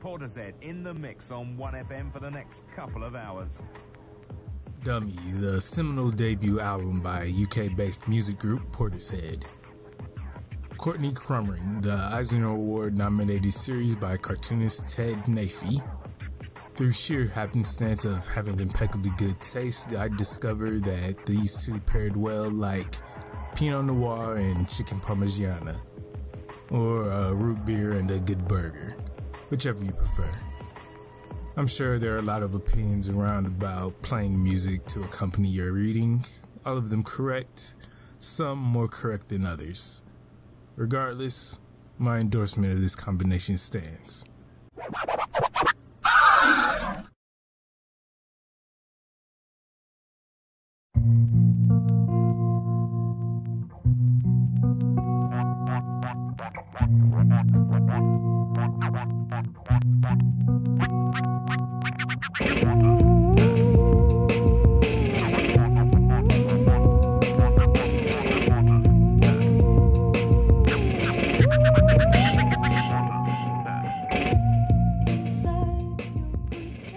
Portishead in the mix on 1FM for the next couple of hours. Dummy, the seminal debut album by UK based music group Portishead. Courtney Crumrin, the Eisner Award nominated series by cartoonist Ted Naifeh. Through sheer happenstance of having impeccably good taste, I discovered that these two paired well like Pinot Noir and Chicken Parmigiana, or a root beer and a good burger, whichever you prefer. I'm sure there are a lot of opinions around about playing music to accompany your reading, all of them correct, some more correct than others. Regardless, my endorsement of this combination stands.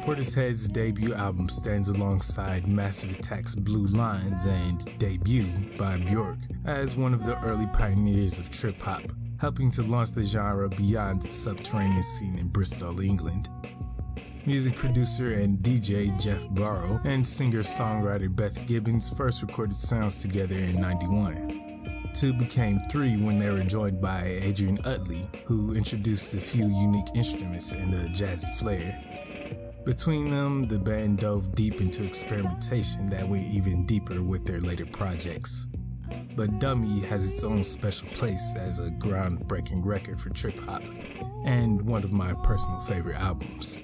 Portishead's debut album stands alongside Massive Attack's Blue Lines and Debut by Bjork as one of the early pioneers of trip hop, helping to launch the genre beyond the subterranean scene in Bristol, England. Music producer and DJ Geoff Barrow and singer-songwriter Beth Gibbons first recorded sounds together in 91. Two became three when they were joined by Adrian Utley, who introduced a few unique instruments and a jazzy flair. Between them, the band dove deep into experimentation that went even deeper with their later projects. But Dummy has its own special place as a groundbreaking record for trip hop, and one of my personal favorite albums,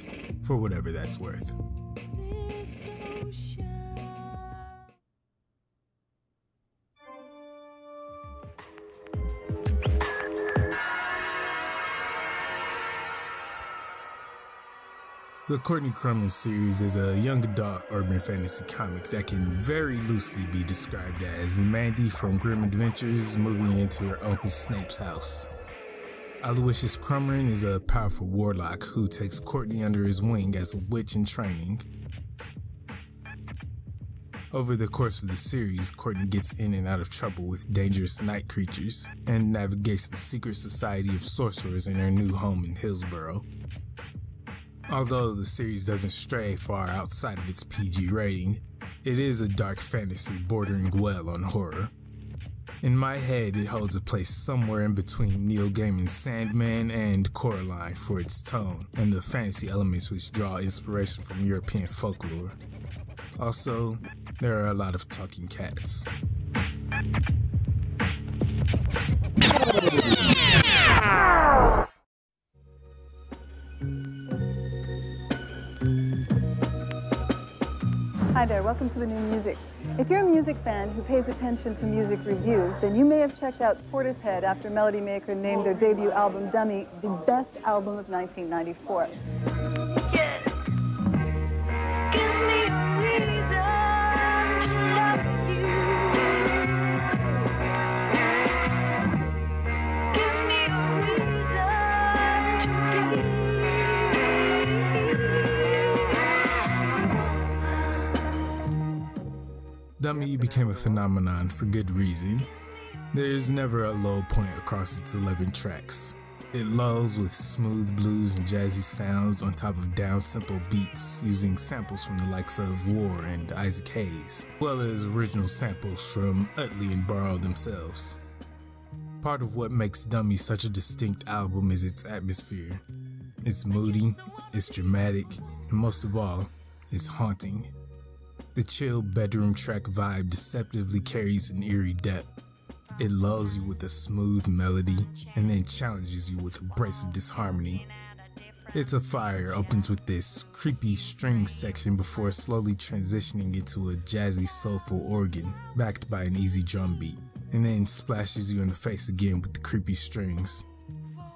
for whatever that's worth. The Courtney Crumrin series is a young adult urban fantasy comic that can very loosely be described as Mandy from Grim Adventures moving into her Uncle Snape's house. Aloysius Crumrin is a powerful warlock who takes Courtney under his wing as a witch in training. Over the course of the series, Courtney gets in and out of trouble with dangerous night creatures and navigates the secret society of sorcerers in her new home in Hillsbury. Although the series doesn't stray far outside of its PG rating, it is a dark fantasy bordering well on horror. In my head, it holds a place somewhere in between Neil Gaiman's Sandman and Coraline for its tone and the fantasy elements which draw inspiration from European folklore. Also, there are a lot of talking cats. Hi there, welcome to the new music. If you're a music fan who pays attention to music reviews, then you may have checked out Portishead after Melody Maker named their debut album, Dummy, the best album of 1994. Dummy became a phenomenon for good reason. There's never a low point across its 11 tracks. It lulls with smooth blues and jazzy sounds on top of down-tempo beats using samples from the likes of War and Isaac Hayes, as well as original samples from Utley and Barrow themselves. Part of what makes Dummy such a distinct album is its atmosphere. It's moody, it's dramatic, and most of all, it's haunting. The chill bedroom track vibe deceptively carries an eerie depth. It lulls you with a smooth melody and then challenges you with abrasive disharmony. It's a Fire opens with this creepy string section before slowly transitioning into a jazzy soulful organ backed by an easy drum beat, and then splashes you in the face again with the creepy strings.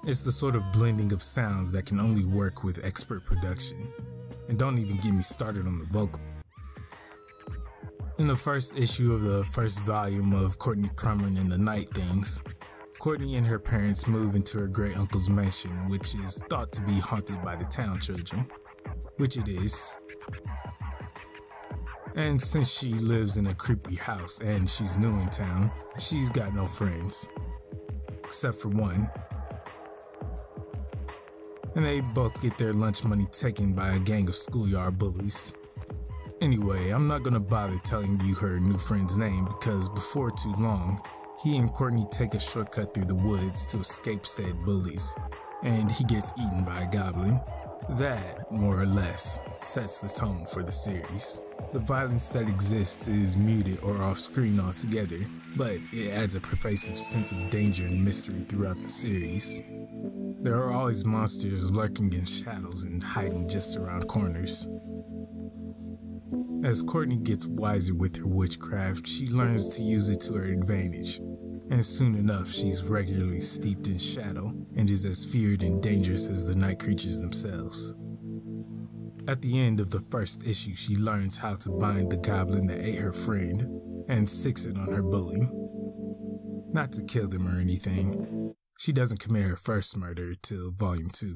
It's the sort of blending of sounds that can only work with expert production. And don't even get me started on the vocal. In the first issue of the first volume of Courtney Crumrin and the Night Things, Courtney and her parents move into her great uncle's mansion, which is thought to be haunted by the town children, which it is. And since she lives in a creepy house and she's new in town, she's got no friends. Except for one. And they both get their lunch money taken by a gang of schoolyard bullies. Anyway, I'm not gonna bother telling you her new friend's name because before too long, he and Courtney take a shortcut through the woods to escape said bullies, and he gets eaten by a goblin. That, more or less, sets the tone for the series. The violence that exists is muted or off screen altogether, but it adds a pervasive sense of danger and mystery throughout the series. There are always monsters lurking in shadows and hiding just around corners. As Courtney gets wiser with her witchcraft, she learns to use it to her advantage, and soon enough she's regularly steeped in shadow and is as feared and dangerous as the night creatures themselves. At the end of the first issue, she learns how to bind the goblin that ate her friend and six it on her bully. Not to kill them or anything. She doesn't commit her first murder till volume 2.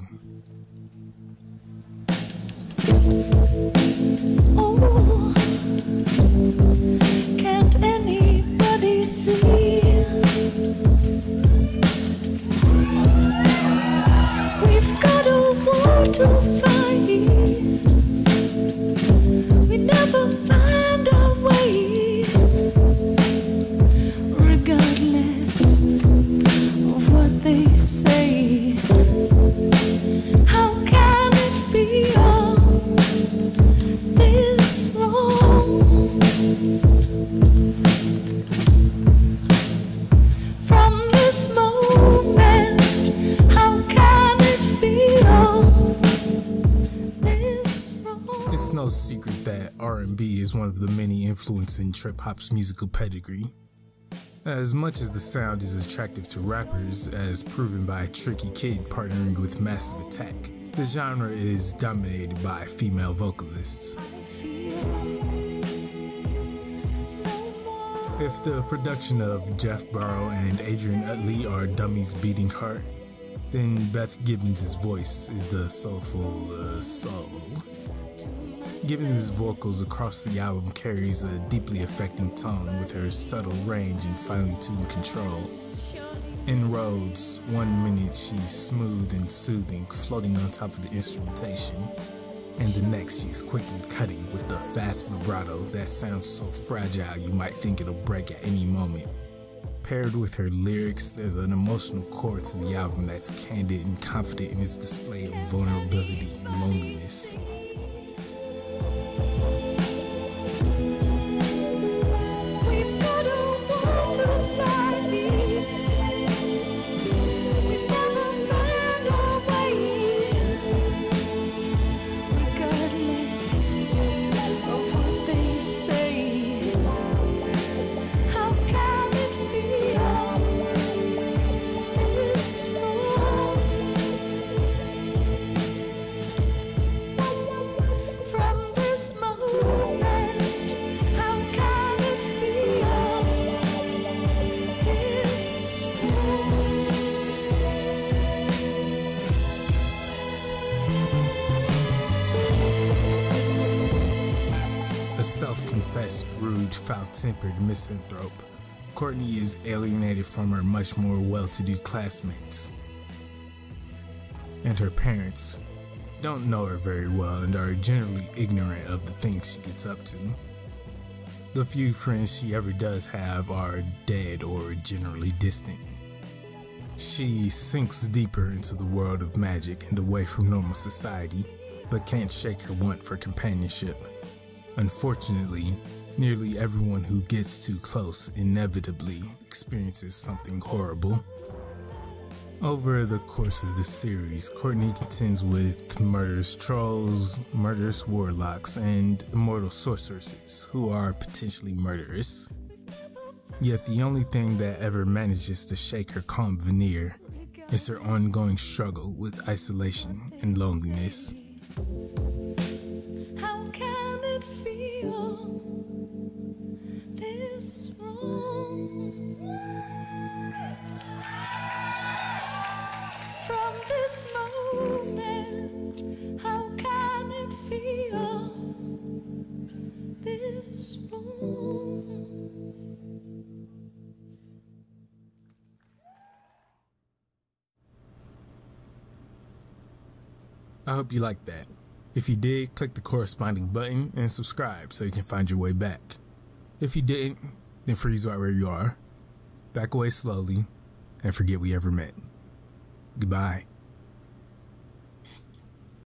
Oh, can't anybody see? One of the many influences in trip hop's musical pedigree. As much as the sound is attractive to rappers, as proven by Tricky Kid partnering with Massive Attack, the genre is dominated by female vocalists. If the production of Geoff Barrow and Adrian Utley are Dummy's beating heart, then Beth Gibbons' voice is the soulful uh, soul. Gibbons' vocals across the album carries a deeply affecting tone with her subtle range and finely tuned control. In Roads, one minute she's smooth and soothing, floating on top of the instrumentation, and the next she's quick and cutting with the fast vibrato that sounds so fragile you might think it'll break at any moment. Paired with her lyrics, there's an emotional core to the album that's candid and confident in its display of vulnerability and loneliness. Self confessed, rude, foul tempered misanthrope, Courtney is alienated from her much more well to do classmates. And her parents don't know her very well and are generally ignorant of the things she gets up to. The few friends she ever does have are dead or generally distant. She sinks deeper into the world of magic and away from normal society, but can't shake her want for companionship. Unfortunately, nearly everyone who gets too close inevitably experiences something horrible. Over the course of the series, Courtney contends with murderous trolls, murderous warlocks, and immortal sorceresses who are potentially murderous. Yet the only thing that ever manages to shake her calm veneer is her ongoing struggle with isolation and loneliness. Moment. How can it feel this? I hope you liked that. If you did, click the corresponding button and subscribe so you can find your way back. If you didn't, then freeze right where you are. Back away slowly and forget we ever met. Goodbye.